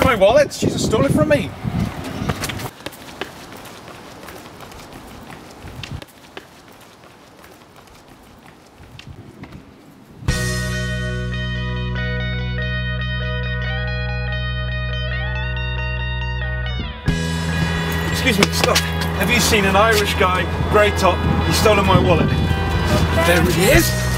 my wallet. She just stole it from me. Excuse me, stop. Have you seen an Irish guy, grey top? He's stolen my wallet. There he is.